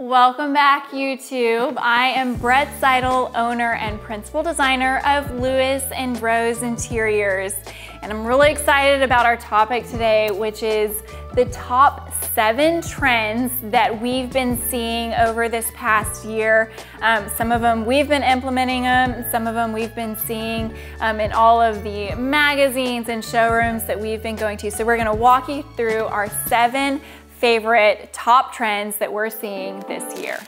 Welcome back, YouTube. I am Brett Seidl, owner and principal designer of Lewis and Rose Interiors. And I'm really excited about our topic today, which is the top seven trends that we've been seeing over this past year. Um, some of them we've been implementing them, some of them we've been seeing um, in all of the magazines and showrooms that we've been going to. So we're gonna walk you through our seven favorite top trends that we're seeing this year.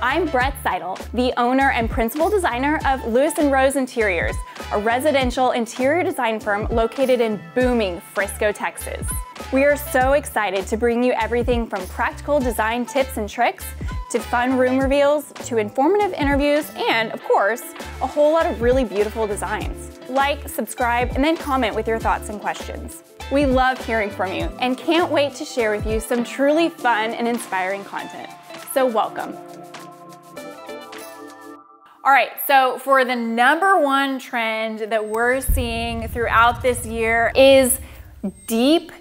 I'm Brett Seidl, the owner and principal designer of Lewis and Rose Interiors, a residential interior design firm located in booming Frisco, Texas. We are so excited to bring you everything from practical design tips and tricks to fun room reveals to informative interviews and, of course, a whole lot of really beautiful designs. Like, subscribe, and then comment with your thoughts and questions. We love hearing from you and can't wait to share with you some truly fun and inspiring content. So welcome. All right, so for the number one trend that we're seeing throughout this year is deep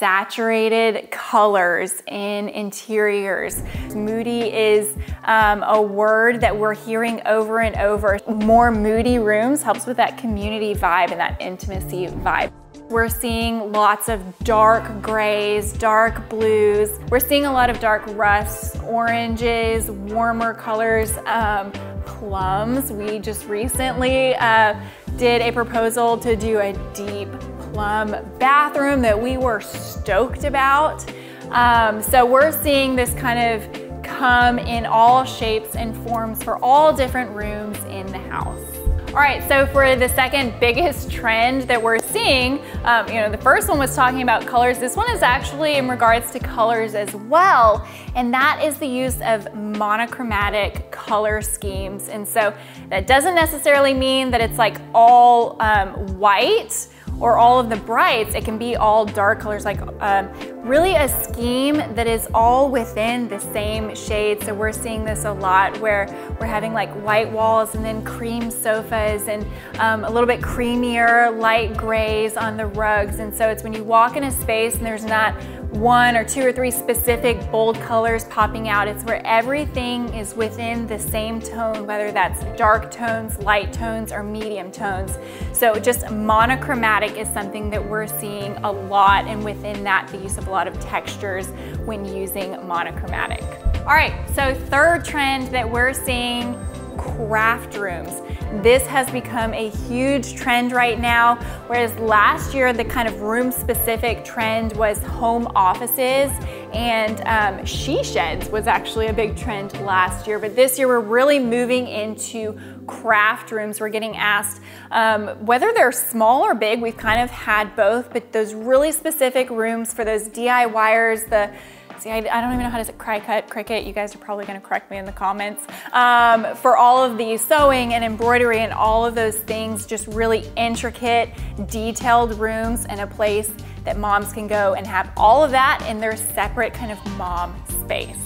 saturated colors in interiors. Moody is um, a word that we're hearing over and over. More moody rooms helps with that community vibe and that intimacy vibe. We're seeing lots of dark grays, dark blues. We're seeing a lot of dark rusts, oranges, warmer colors, um, plums. We just recently uh, did a proposal to do a deep plum bathroom that we were stoked about. Um, so we're seeing this kind of come in all shapes and forms for all different rooms in the house. All right, so for the second biggest trend that we're seeing, um, you know, the first one was talking about colors. This one is actually in regards to colors as well, and that is the use of monochromatic color schemes. And so that doesn't necessarily mean that it's like all um, white, or all of the brights, it can be all dark colors, like um, really a scheme that is all within the same shade. So we're seeing this a lot where we're having like white walls and then cream sofas and um, a little bit creamier light grays on the rugs. And so it's when you walk in a space and there's not one or two or three specific bold colors popping out. It's where everything is within the same tone, whether that's dark tones, light tones, or medium tones. So just monochromatic is something that we're seeing a lot and within that the use of a lot of textures when using monochromatic. All right, so third trend that we're seeing craft rooms. This has become a huge trend right now, whereas last year the kind of room specific trend was home offices and um, she sheds was actually a big trend last year, but this year we're really moving into craft rooms. We're getting asked um, whether they're small or big, we've kind of had both, but those really specific rooms for those DIYers, the See, I, I, don't even know how to say "cry cut cricket." You guys are probably gonna correct me in the comments. Um, for all of the sewing and embroidery and all of those things, just really intricate, detailed rooms and a place that moms can go and have all of that in their separate kind of mom space.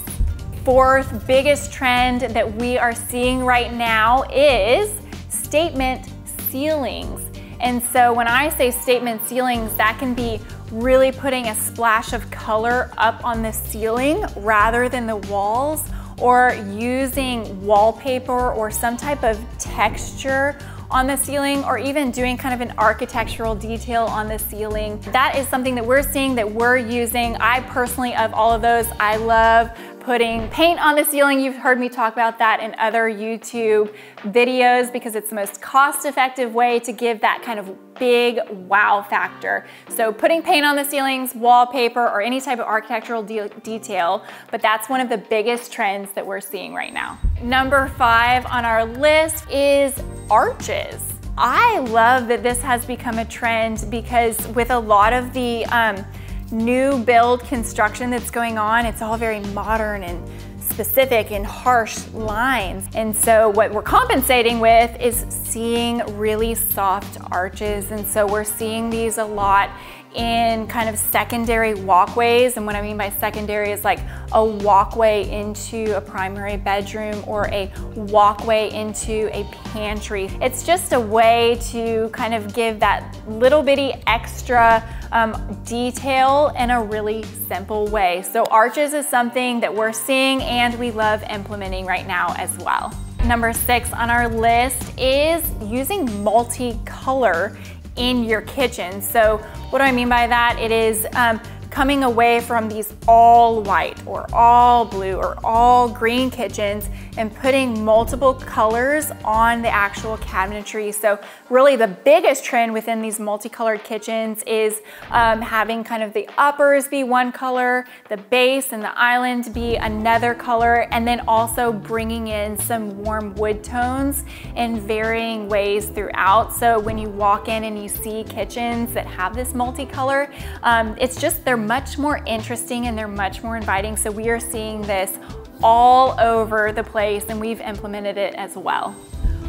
Fourth biggest trend that we are seeing right now is statement ceilings. And so when I say statement ceilings, that can be really putting a splash of color up on the ceiling rather than the walls or using wallpaper or some type of texture on the ceiling or even doing kind of an architectural detail on the ceiling. That is something that we're seeing that we're using. I personally, of all of those, I love putting paint on the ceiling. You've heard me talk about that in other YouTube videos because it's the most cost-effective way to give that kind of big wow factor. So putting paint on the ceilings, wallpaper, or any type of architectural de detail, but that's one of the biggest trends that we're seeing right now. Number five on our list is arches. I love that this has become a trend because with a lot of the um, new build construction that's going on, it's all very modern and specific and harsh lines. And so what we're compensating with is seeing really soft arches. And so we're seeing these a lot in kind of secondary walkways. And what I mean by secondary is like a walkway into a primary bedroom or a walkway into a pantry. It's just a way to kind of give that little bitty extra um, detail in a really simple way. So arches is something that we're seeing and we love implementing right now as well. Number six on our list is using multicolor in your kitchen. So what do I mean by that? It is um, coming away from these all white or all blue or all green kitchens and putting multiple colors on the actual cabinetry. So really the biggest trend within these multicolored kitchens is um, having kind of the uppers be one color, the base and the island be another color, and then also bringing in some warm wood tones in varying ways throughout. So when you walk in and you see kitchens that have this multicolor, um, it's just, they're much more interesting and they're much more inviting. So we are seeing this all over the place and we've implemented it as well.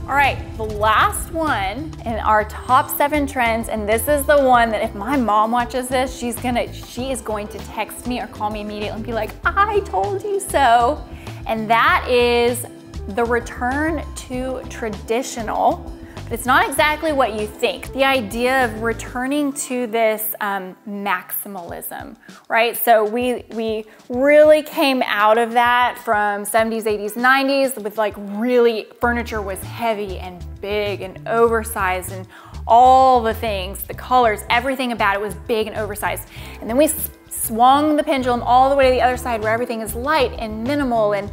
All right, the last one in our top seven trends, and this is the one that if my mom watches this, she's gonna, she is going to text me or call me immediately and be like, I told you so. And that is the return to traditional it's not exactly what you think. The idea of returning to this um, maximalism, right? So we, we really came out of that from 70s, 80s, 90s with like really furniture was heavy and big and oversized and all the things, the colors, everything about it was big and oversized. And then we swung the pendulum all the way to the other side where everything is light and minimal and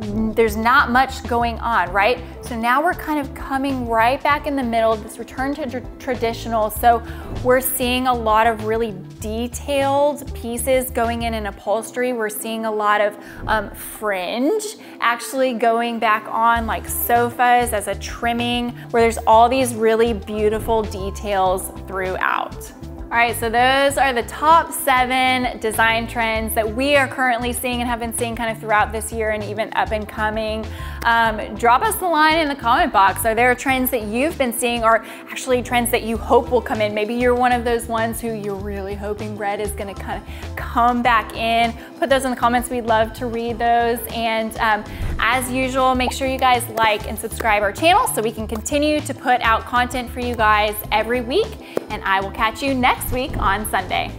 there's not much going on, right? So now we're kind of coming right back in the middle, this return to tr traditional. So we're seeing a lot of really detailed pieces going in in upholstery. We're seeing a lot of um, fringe actually going back on like sofas as a trimming where there's all these really beautiful details throughout. All right, so those are the top seven design trends that we are currently seeing and have been seeing kind of throughout this year and even up and coming. Um, drop us a line in the comment box. Are there trends that you've been seeing or actually trends that you hope will come in? Maybe you're one of those ones who you're really hoping red is gonna kind of come back in. Put those in the comments. We'd love to read those. And um, as usual, make sure you guys like and subscribe our channel so we can continue to put out content for you guys every week. And I will catch you next week on Sunday.